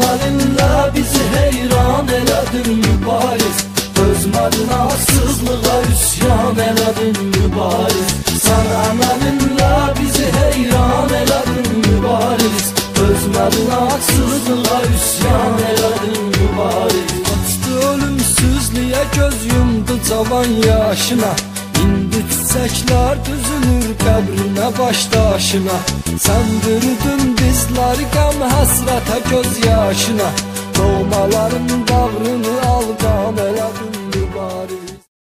Sənəməlinlə bizi heyran elədin mübariz Özmədinə sızlığa üsyan elədin mübariz Sənəməlinlə bizi heyran elədin mübariz Özmədinə sızlığa üsyan elədin mübariz Açdı ölümsüzlüyə göz yumdu cavan yaşına. İndi çiçəklər düzülür qəbrinə başdaşına. Sən bürüdün bizləri qəm həsrətə göz yaşına Doğmaların bağrını